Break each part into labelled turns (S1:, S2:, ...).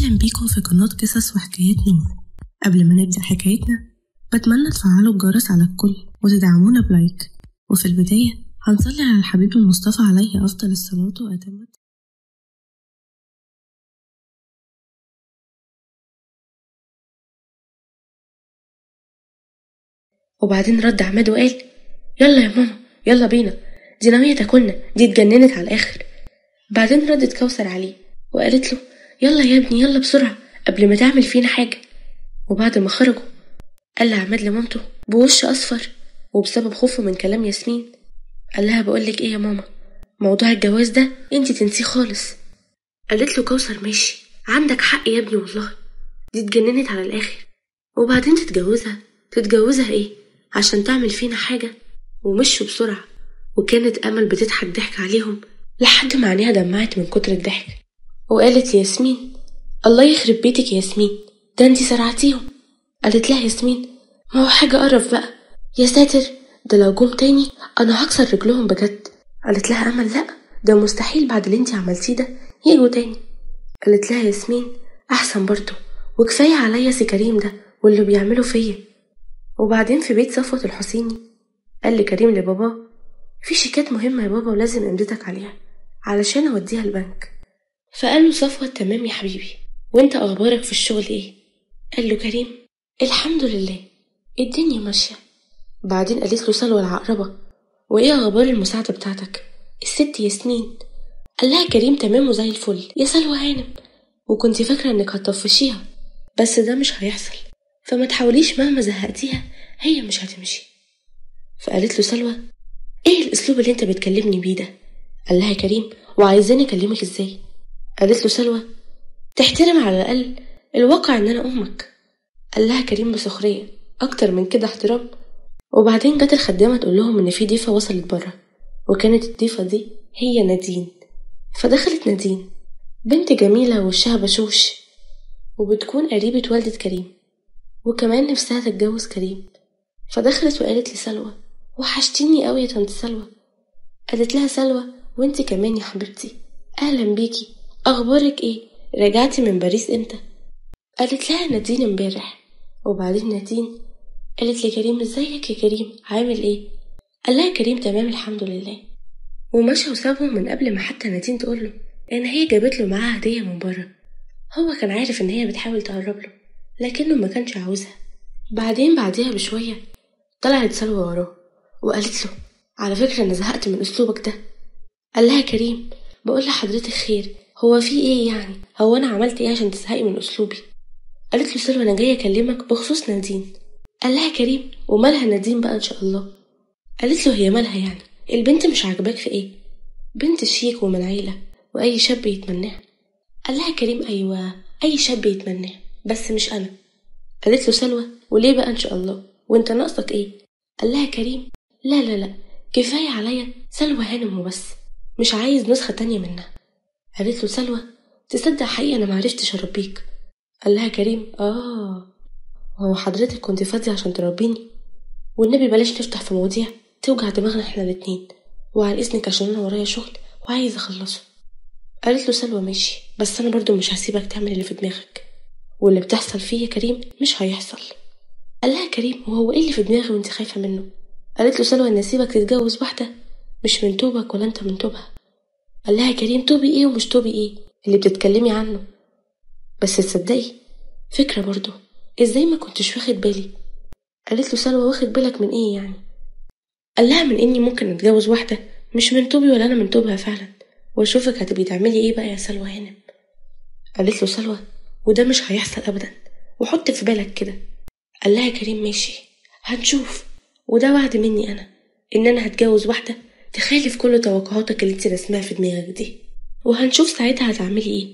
S1: أهلا بيكم في قناة قصص وحكايات نور. قبل ما نبدأ حكايتنا بتمنى تفعلوا الجرس على الكل وتدعمونا بلايك. وفي البداية هنصلي على الحبيب المصطفى عليه أفضل الصلاة وأتم
S2: وبعدين رد عماد وقال يلا يا ماما يلا بينا. دي ناوية تاكلنا دي اتجننت على الآخر. بعدين ردت كوثر عليه وقالت له يلا يا ابني يلا بسرعة قبل ما تعمل فينا حاجة. وبعد ما خرجوا قال عماد لمامته بوش أصفر. وبسبب خوفه من كلام ياسمين قال لها بقولك إيه يا ماما؟ موضوع الجواز ده انتي تنسيه خالص. قالت له كوثر ماشي. عندك حق يا ابني والله. دي اتجننت على الآخر. وبعدين تتجوزها؟ تتجوزها إيه؟ عشان تعمل فينا حاجة؟ ومشوا بسرعة. وكانت أمل بتضحك ضحك عليهم. لحد ما عينيها دمعت من كتر الضحك. وقالت لياسمين الله يخرب بيتك يا ياسمين ده انتي سرعتيهم قالت لها ياسمين ما هو حاجة قرف بقى. يا ساتر ده لو جم تاني أنا هكسر رجلهم بجد. قالت لها أمل لأ ده مستحيل بعد اللي انتي عملتيه ده يجوا تاني. قالت لها ياسمين أحسن برضه وكفاية عليا سي كريم ده واللي بيعمله فيا. وبعدين في بيت صفوة الحسيني قال لكريم لباباه في شيكات مهمة يا بابا ولازم امضتك عليها علشان أوديها البنك. فقال له صفوة تمام يا حبيبي. وأنت أخبارك في الشغل إيه؟ قال له كريم الحمد لله. الدنيا ماشية. بعدين قالت له سلوى العقربة وإيه أخبار المساعدة بتاعتك؟ الست ياسمين. قال لها كريم تمام وزي الفل. يا سلوى هانم. وكنت فاكرة إنك هتطفشيها بس ده مش هيحصل. فما تحاوليش مهما زهقتيها هي مش هتمشي. فقالت له سلوى إيه الأسلوب اللي أنت بتكلمني بيه ده؟ قال لها كريم وعايزاني أكلمك إزاي؟ قالت له سلوى؟ تحترم على الأقل الواقع إن أنا أمك. قال لها كريم بسخرية. أكتر من كده احترام. وبعدين جت الخدامة تقول لهم إن في ضيفة وصلت بره. وكانت الضيفة دي هي نادين. فدخلت نادين. بنت جميلة وشها بشوش. وبتكون قريبة والدة كريم. وكمان نفسها تتجوز كريم. فدخلت وقالت لسلوى وحشتيني قوي يا طنط سلوى. قالت لها سلوى وانت كمان يا حبيبتي. أهلا بيكي. أخبارك إيه؟ رجعتي من باريس إمتى؟ قالت لها نادين امبارح. وبعدين نادين قالت لكريم إزيك يا كريم؟ عامل إيه؟ قال لها كريم تمام الحمد لله. ومشى وسابهم من قبل ما حتى نادين تقول له ان هي جابت له معاها هدية من بره. هو كان عارف إن هي بتحاول تقرب له لكنه ما كانش عاوزها. بعدين بعديها بشوية طلعت سلوى وراه وقالت له على فكرة أنا زهقت من أسلوبك ده. قال لها كريم بقول لحضرتك خير هو في إيه يعني؟ هو أنا عملت إيه عشان تزهقي من أسلوبي؟ قالت له سلوى أنا جاية أكلمك بخصوص نادين. قال لها كريم ومالها نادين بقى إن شاء الله. قالت له هي مالها يعني؟ البنت مش عاجباك في إيه؟ بنت شيك ومن عيلة وأي شاب يتمناها. قال لها كريم أيوة أي شاب يتمناها بس مش أنا. قالت له سلوى وليه بقى إن شاء الله؟ وأنت ناقصك إيه؟ قال لها كريم لا لا لا كفاية عليا سلوى هانم وبس مش عايز نسخة تانية منها. قالت له سلوى تصدق حقيقة أنا معرفتش أربيك. قال لها كريم آه هو حضرتك كنت فاضية عشان تربيني؟ والنبي بلاش نفتح في مواضيع توجع دماغنا إحنا الاتنين وعن إذنك عشان أنا ورايا شغل وعايز أخلصه. قالت له سلوى ماشي بس أنا برضو مش هسيبك تعمل اللي في دماغك واللي بتحصل فيه يا كريم مش هيحصل. قال لها كريم وهو إيه اللي في دماغي وأنت خايفة منه؟ قالت له سلوى إن أسيبك تتجوز واحدة مش من توبك ولا أنت من توبها. قال لها كريم توبي إيه ومش توبي إيه؟ اللي بتتكلمي عنه. بس تصدقي فكرة برضو إزاي ما كنتش واخد بالي؟ قالت له سلوى واخد بالك من إيه يعني؟ قال لها من إني ممكن أتجوز واحدة مش من توبي ولا أنا من توبها فعلا. وأشوفك هتبقي تعملي إيه بقى يا سلوى هانم؟ قالت له سلوى وده مش هيحصل ابدا. وحط في بالك كده. قال لها كريم ماشي هنشوف. وده وعد مني أنا إن أنا هتجوز واحدة تخالف كل توقعاتك اللي انت رسمها في دماغك دي. وهنشوف ساعتها هتعملي إيه.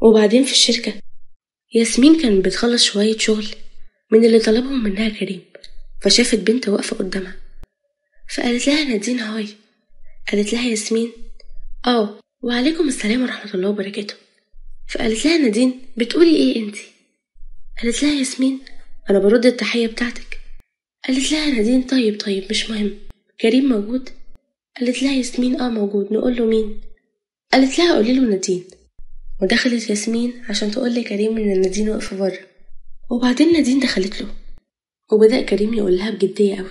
S2: وبعدين في الشركة ياسمين كانت بتخلص شوية شغل من اللي طلبهم منها كريم فشافت بنت واقفة قدامها. فقالت لها نادين هاي. قالت لها ياسمين. آه وعليكم السلام ورحمة الله وبركاته. فقالت لها نادين بتقولي إيه انتي قالت لها ياسمين أنا برد التحية بتاعتك. قالت لها نادين طيب طيب مش مهم. كريم موجود قالت لها ياسمين آه موجود. نقول له مين؟ قالت لها قولي له نادين. ودخلت ياسمين عشان تقول لكريم إن نادين واقفة بره. وبعدين نادين دخلت له. وبدأ كريم يقول لها بجدية قوي.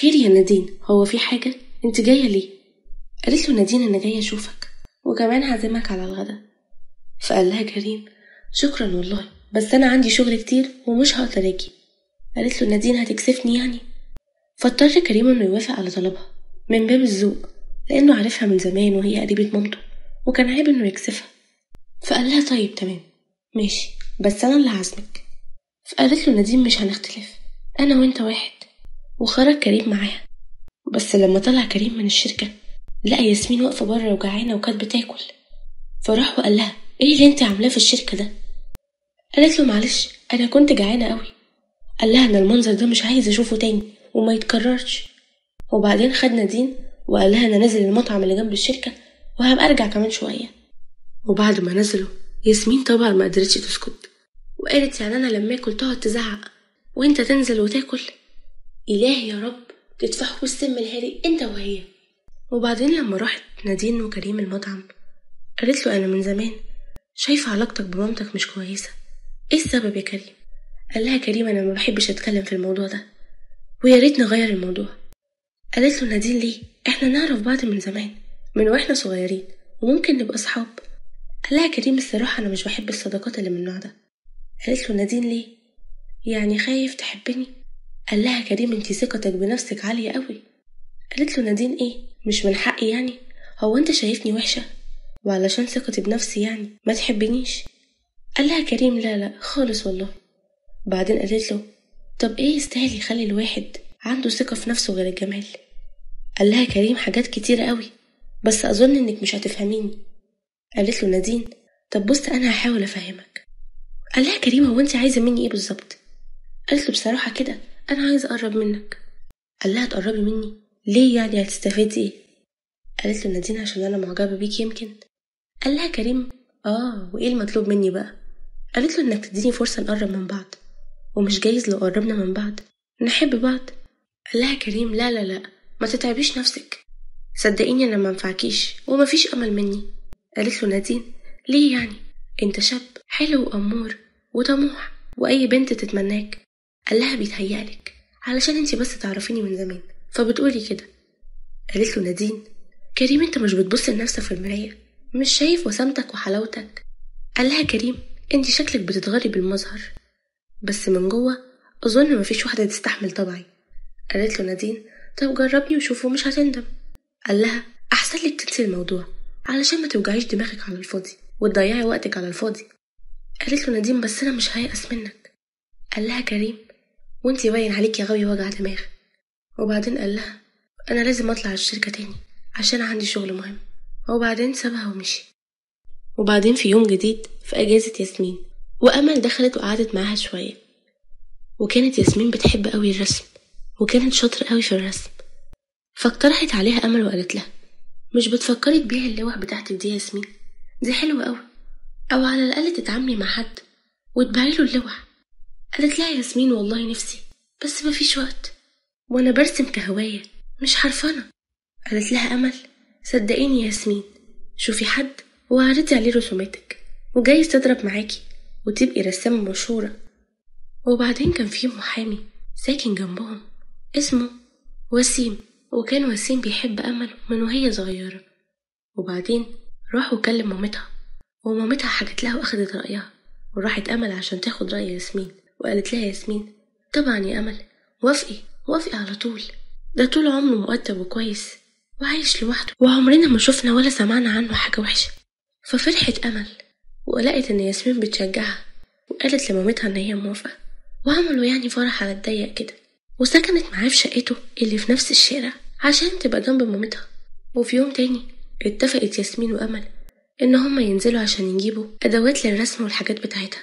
S2: خير يا نادين هو في حاجة؟ أنت جاية ليه؟ قالت له نادين أنا جاية أشوفك. وكمان هعزمك على الغدا. فقال لها كريم شكرا والله بس أنا عندي شغل كتير ومش هقدر أجي. قالت له نادين هتكسفني يعني؟ فاضطر كريم إنه يوافق على طلبها. من باب الذوق لأنه عارفها من زمان وهي قريبة مامته وكان عيب إنه يكسفها. فقال لها طيب تمام ماشي بس أنا اللي هعزمك. فقالت له نادين مش هنختلف أنا وأنت واحد وخرج كريم معاها. بس لما طلع كريم من الشركة لقى ياسمين واقفة بره وجعانة وكانت بتاكل. فراح وقال لها إيه اللي أنت عاملاه في الشركة ده؟ قالت له معلش أنا كنت جعانة قوي قال لها أنا المنظر ده مش عايز أشوفه تاني وما يتكررش. وبعدين خد نادين وقال لها أنا نازل المطعم اللي جنب الشركة وهبقى أرجع كمان شوية. وبعد ما نزلوا ياسمين طبعا ما قدرتش تسكت. وقالت يعني أنا لما آكل تقعد تزعق وأنت تنزل وتاكل. إلهي يا رب تدفعوا السم الهاري أنت وهي. وبعدين لما راحت نادين وكريم المطعم قالت له أنا من زمان شايفة علاقتك بمامتك مش كويسة. إيه السبب يا كريم؟ قال لها كريم أنا ما بحبش أتكلم في الموضوع ده. ويا ريت نغير الموضوع. قالت له نادين ليه إحنا نعرف بعض من زمان من وإحنا صغيرين وممكن نبقى أصحاب. قال لها كريم الصراحة أنا مش بحب الصداقات اللي من النوع ده. قالت له نادين ليه يعني خايف تحبني؟ قال لها كريم انتي ثقتك بنفسك عالية قوي قالت له نادين إيه؟ مش من حقي يعني؟ هو أنت شايفني وحشة؟ وعلشان ثقتي بنفسي يعني ما تحبنيش؟ قال لها كريم لا لا خالص والله. بعدين قالت له طب إيه يستاهل يخلي الواحد عنده ثقة في نفسه غير الجمال. قال لها كريم حاجات كتيرة قوي بس أظن إنك مش هتفهميني. قالت له نادين طب بص أنا هحاول أفهمك. قال لها كريم هو أنت عايزة مني إيه بالظبط؟ قالت له بصراحة كده أنا عايز أقرب منك. قال لها تقربي مني؟ ليه يعني؟ هتستفادي إيه؟ قالت له نادين عشان أنا معجبة بيك يمكن. قال لها كريم آه وإيه المطلوب مني بقى؟ قالت له إنك تديني فرصة نقرب من بعض ومش جايز لو قربنا من بعض. نحب بعض. قال لها كريم لا لا لا. ما تتعبيش نفسك. صدقيني أنا ما منفعكيش ومفيش أمل مني. قالت له نادين ليه يعني؟ أنت شاب حلو وأمور وطموح وأي بنت تتمناك. قال لها بيتهيألك علشان انت بس تعرفيني من زمان فبتقولي كده. قالت له نادين كريم أنت مش بتبص لنفسك في المراية مش شايف وسامتك وحلاوتك؟ قال لها كريم انت شكلك بتتغري بالمظهر. بس من جوه أظن مفيش واحدة تستحمل طبعي. قالت له نادين طب جربني وشوفه مش هتندم. قال لها أحسن لك تنسي الموضوع علشان ما توجعيش دماغك على الفاضي وتضيعي وقتك على الفاضي. قالت له نادين بس أنا مش هيأس منك. قال لها كريم وأنتي باين عليكي غاوية وجع دماغ. وبعدين قال لها أنا لازم أطلع الشركة تاني عشان عندي شغل مهم. وبعدين سابها ومشي. وبعدين في يوم جديد في أجازة ياسمين وأمل دخلت وقعدت معاها شوية وكانت ياسمين بتحب قوي الرسم. وكانت شاطرة قوي في الرسم. فاقترحت عليها أمل وقالت لها مش بتفكري تبيعي اللوح بتاعتك دي يا ياسمين؟ دي حلوة قوي. أو على الأقل تتعاملي مع حد وتبيعي له اللوح. قالت لها ياسمين والله نفسي بس مفيش وقت وأنا برسم كهواية مش حرفانة قالت لها أمل صدقيني يا ياسمين شوفي حد واعرضي عليه رسوماتك وجايز تضرب معاكي وتبقي رسامة مشهورة. وبعدين كان في محامي ساكن جنبهم. اسمه وسيم وكان وسيم بيحب أمل من وهي صغيرة. وبعدين راح وكلم مامتها ومامتها حكت لها وأخدت رأيها وراحت أمل عشان تاخد رأي ياسمين وقالت لها ياسمين طبعا يا أمل وافقي وافقي على طول. ده طول عمره مؤدب وكويس وعايش لوحده. وعمرنا ما شفنا ولا سمعنا عنه حاجة وحشة. ففرحت أمل ولقت إن ياسمين بتشجعها وقالت لمامتها إن هي موافقة وعملوا يعني فرح على الضيق كده. وسكنت معاه في شقته اللي في نفس الشارع عشان تبقى جنب مامتها. وفي يوم تاني اتفقت ياسمين وأمل إن هما ينزلوا عشان يجيبوا أدوات للرسم والحاجات بتاعتها.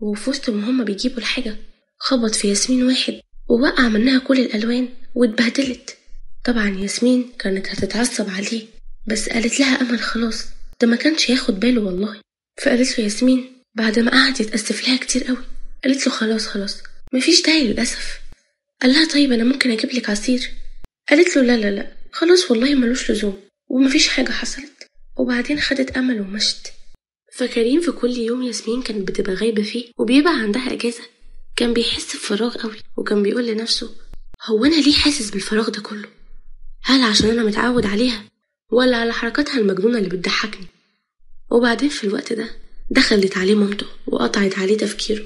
S2: وفي وسط ما هما بيجيبوا الحاجة خبط في ياسمين واحد ووقع منها كل الألوان واتبهدلت. طبعا ياسمين كانت هتتعصب عليه بس قالت لها أمل خلاص ده ما كانش ياخد باله والله. فقالت له ياسمين بعد ما قعد يتأسف لها كتير قوي قالت له خلاص خلاص مفيش داعي للأسف. قال لها طيب أنا ممكن أجيب لك عصير؟ قالت له لا لا لا. خلاص والله ملوش لزوم ومفيش حاجة حصلت. وبعدين خدت أمل ومشت. فكريم في كل يوم ياسمين كانت بتبقى غايبة فيه وبيبقى عندها أجازة. كان بيحس بفراغ قوي وكان بيقول لنفسه هو أنا ليه حاسس بالفراغ ده كله؟ هل عشان أنا متعود عليها ولا على حركاتها المجنونة اللي بتضحكني؟ وبعدين في الوقت ده دخلت عليه مامته وقطعت عليه تفكيره.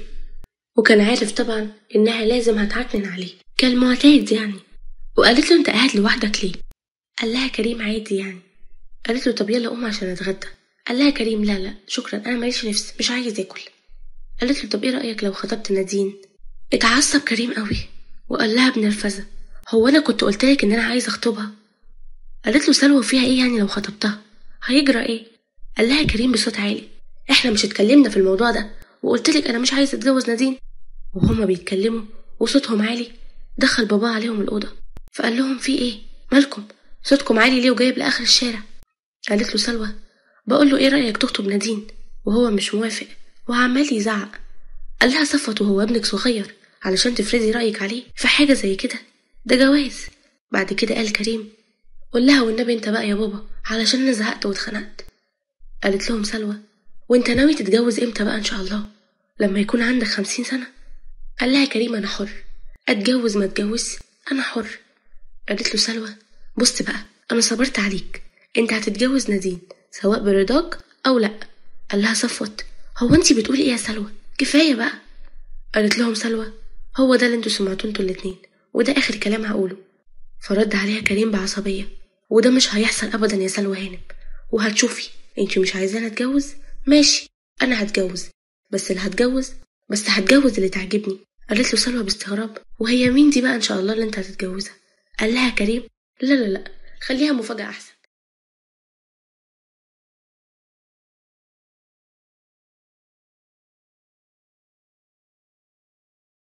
S2: وكان عارف طبعا إنها لازم هتعكنن عليه. كالمعتاد يعني. وقالت له أنت قاعد لوحدك ليه؟ قال لها كريم عادي يعني. قالت له طب يلا قوم عشان اتغدى قال لها كريم لا لا شكرا أنا ماليش نفس مش عايز آكل. قالت له طب إيه رأيك لو خطبت نادين؟ اتعصب كريم قوي وقال لها بنرفزه هو أنا كنت قلت لك إن أنا عايز أخطبها؟ قالت له سلوى فيها إيه يعني لو خطبتها؟ هيجرى إيه؟ قال لها كريم بصوت عالي إحنا مش اتكلمنا في الموضوع ده وقلت لك أنا مش عايز أتجوز نادين. وهما بيتكلموا وصوتهم عالي دخل بابا عليهم الأوضة فقال لهم في إيه؟ مالكم؟ صوتكم عالي ليه وجايب لآخر الشارع؟ قالت له سلوى بقول له إيه رأيك تخطب نادين؟ وهو مش موافق وعمال يزعق. قال لها صفت وهو ابنك صغير علشان تفرضي رأيك عليه في حاجة زي كده. ده جواز. بعد كده قال كريم قول لها والنبي أنت بقى يا بابا علشان أنا زهقت واتخنقت. قالت لهم سلوى وأنت ناوي تتجوز إمتى بقى إن شاء الله؟ لما يكون عندك خمسين سنة؟ قال لها كريم أنا حر. أتجوز ما أتجوز؟ أنا حر. قالت له سلوى بص بقى أنا صبرت عليك. أنت هتتجوز نادين سواء برضاك أو لأ. قال لها صفوت. هو انت بتقولي إيه يا سلوى؟ كفاية بقى. قالت لهم سلوى هو ده اللي أنتوا سمعتوه أنتوا الاتنين وده آخر كلام هقوله. فرد عليها كريم بعصبية. وده مش هيحصل ابدا يا سلوى هانم. وهتشوفي انت مش عايزاني أتجوز؟ ماشي أنا هتجوز. بس اللي هتجوز بس هتجوز اللي تعجبني. قالت له سلوى باستغراب وهي مين دي بقى إن شاء الله اللي أنت هتتجوزها؟ قال لها كريم لا لا لا خليها مفاجأة أحسن.